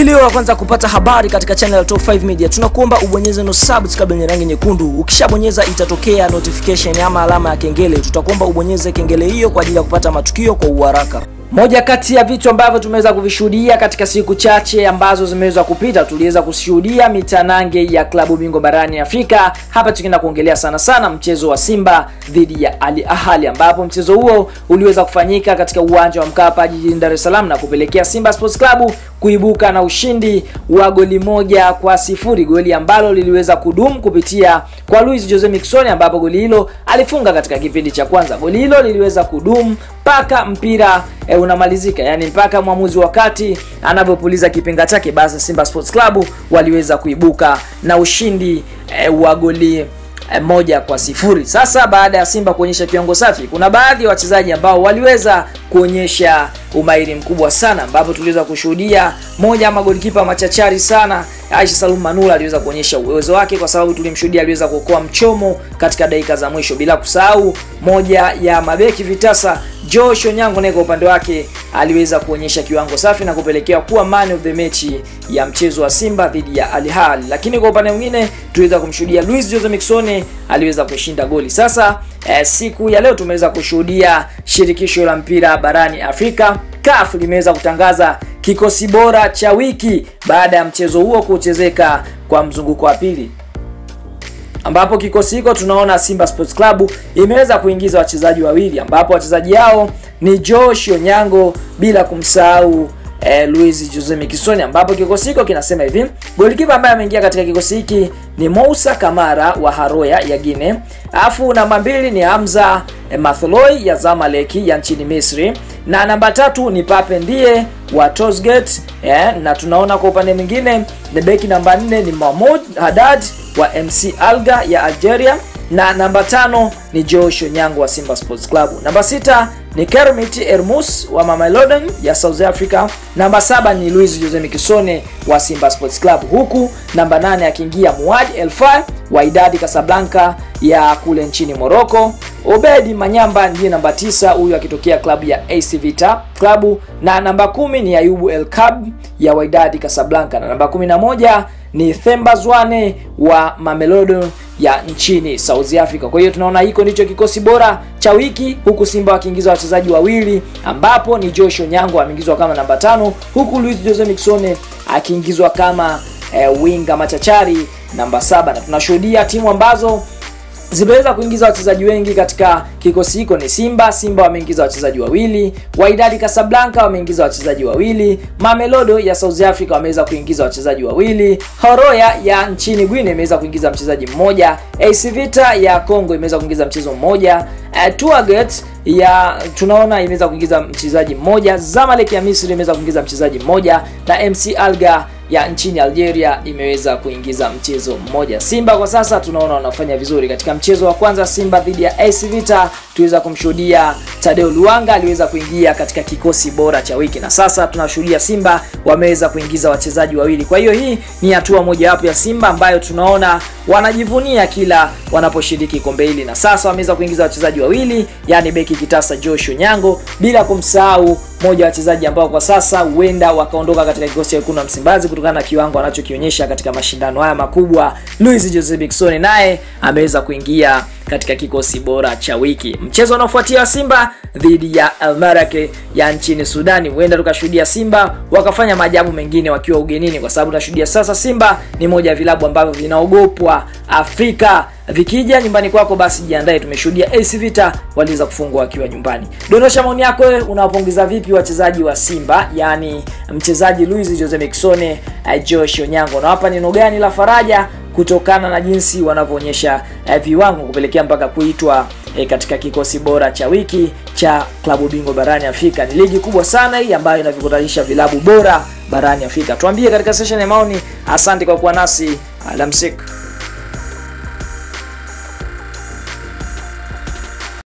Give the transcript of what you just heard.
Ili wa kwanza kupata habari katika channel ya Top 5 Media, tunakuomba ubonyeze no subscribe yenye rangi nyekundu. Ukishabonyeza itatokea notification ama alama ya kengele. Tutakuomba ubonyeze kengele hiyo kwa ajili ya kupata matukio kwa uharaka. Moja kati ya vitu ambavyo tumeweza kuvishuhudia katika siku chache ambazo zimeweza kupita, tuliweza kushuhudia mitanange ya klabu bingwa barani Afrika. Hapa tukienda kuongelea sana sana mchezo wa Simba dhidi ya Al Ahly, ambapo mchezo huo uliweza kufanyika katika uwanja wa Mkapa jijini Dar es Salaam na kupelekea Simba Sports Club kuibuka na ushindi wa goli moja kwa sifuri, goli ambalo liliweza kudumu kupitia kwa Luis Jose Miquissone, ambapo goli hilo alifunga katika kipindi cha kwanza. Goli hilo liliweza kudumu mpaka mpira e, unamalizika, yani mpaka mwamuzi wakati anavyopuliza kipinga chake, basi Simba Sports Club waliweza kuibuka na ushindi e, wa goli moja kwa sifuri. Sasa baada ya Simba kuonyesha kiwango safi, kuna baadhi ya wachezaji ambao waliweza kuonyesha umahiri mkubwa sana, ambapo tuliweza kushuhudia moja ama golikipa machachari sana Aisha Salum Manula aliweza kuonyesha uwezo wake, kwa sababu tulimshuhudia aliweza kuokoa mchomo katika dakika za mwisho, bila kusahau moja ya mabeki vitasa Josh Onyango naye kwa upande wake aliweza kuonyesha kiwango safi na kupelekea kuwa man of the match ya mchezo wa Simba dhidi ya Al Ahly. Lakini kwa upande mwingine tuliweza kumshuhudia Luis Jose Miquissone aliweza kushinda goli. Sasa eh, siku ya leo tumeweza kushuhudia shirikisho la mpira barani Afrika CAF limeweza kutangaza kikosi bora cha wiki baada ya mchezo huo kuchezeka kwa mzunguko wa pili ambapo kikosi hiko tunaona Simba Sports Club imeweza kuingiza wachezaji wawili ambapo wachezaji hao ni Josh Onyango bila kumsahau eh, Luis Jose Miquissone, ambapo kikosi hiko kinasema hivi: golikipa ambaye ameingia katika kikosi hiki ni Moussa Kamara wa Haroya ya Guinea, alafu namba mbili ni Hamza eh, Matholoi ya Zamalek ya nchini Misri, na namba tatu ni Pape ndiye wa Tosgate eh, na tunaona kwa upande mwingine beki namba nne ni Mahmoud Haddad wa MC Alga ya Algeria na namba tano ni Josh Onyango wa Simba Sports Club. Namba sita ni Kermit Ermus wa Mamelodi ya South Africa. Namba saba ni Luis Jose Miquissone wa Simba Sports Club, huku namba nane akiingia Muad Elfa wa Idadi Casablanca ya kule nchini Morocco. Obedi Manyamba ndiye namba tisa, huyu akitokea klabu ya AC Vita klabu, na namba kumi ni Ayubu El Kab ya Wydad Casablanca, na namba kumi na moja ni Themba Zwane wa Mamelodi ya nchini South Africa. Kwa hiyo tunaona hiko ndicho kikosi bora cha wiki, huku Simba wakiingiza wachezaji wawili ambapo ni Josh Onyango ameingizwa kama namba tano, huku Luis Jose Miquissone akiingizwa kama eh, winga machachari namba saba, na tunashuhudia timu ambazo zimeweza kuingiza wachezaji wengi katika kikosi hiko ni Simba. Simba wameingiza wachezaji wawili, Wydad Casablanca wameingiza wachezaji wawili, Mamelodo ya South Africa wameweza kuingiza wachezaji wawili, Horoya ya nchini Guinea imeweza kuingiza mchezaji mmoja, AC Vita ya Congo imeweza kuingiza mchezo mmoja, uh, Tuaget ya tunaona imeweza kuingiza mchezaji mmoja, Zamalek ya Misri imeweza kuingiza mchezaji mmoja na MC Alga ya nchini Algeria imeweza kuingiza mchezo mmoja. Simba kwa sasa tunaona wanafanya vizuri katika mchezo wa kwanza Simba dhidi ya AS Vita, tuweza kumshuhudia Tadeo Luanga aliweza kuingia katika kikosi bora cha wiki, na sasa tunashuhudia Simba wameweza kuingiza wachezaji wawili. Kwa hiyo hii ni hatua mojawapo ya Simba ambayo tunaona wanajivunia kila wanaposhiriki kombe hili, na sasa wameweza kuingiza wachezaji wawili, yani beki kitasa Josh Onyango, bila kumsahau moja wa wachezaji ambao kwa sasa huenda wakaondoka katika kikosi cha wekundu wa Msimbazi kutokana na kiwango anachokionyesha katika mashindano haya makubwa. Luis Jose Miquissone naye ameweza kuingia katika kikosi bora cha wiki. Mchezo unaofuatia Simba dhidi ya Al ya nchini Sudani, huenda tukashuhudia Simba wakafanya maajabu mengine wakiwa ugenini, kwa sababu tunashuhudia sasa Simba ni moja ya vilabu ambavyo vinaogopwa Afrika. Vikija nyumbani kwako, basi jiandae. Tumeshuhudia AC Vita waliweza kufungwa wakiwa nyumbani. Dondosha maoni yako, unawapongeza vipi wachezaji wa Simba, yani mchezaji Luis Jose Miquissone, Josh Onyango, na hapa neno gani la faraja kutokana na jinsi wanavyoonyesha eh, viwango kupelekea mpaka kuitwa eh, katika kikosi bora cha wiki cha klabu bingwa barani Afrika. Ni ligi kubwa sana hii ambayo inavikutanisha vilabu bora barani Afrika. Tuambie katika session ya maoni. Asante kwa kuwa nasi, alamsik.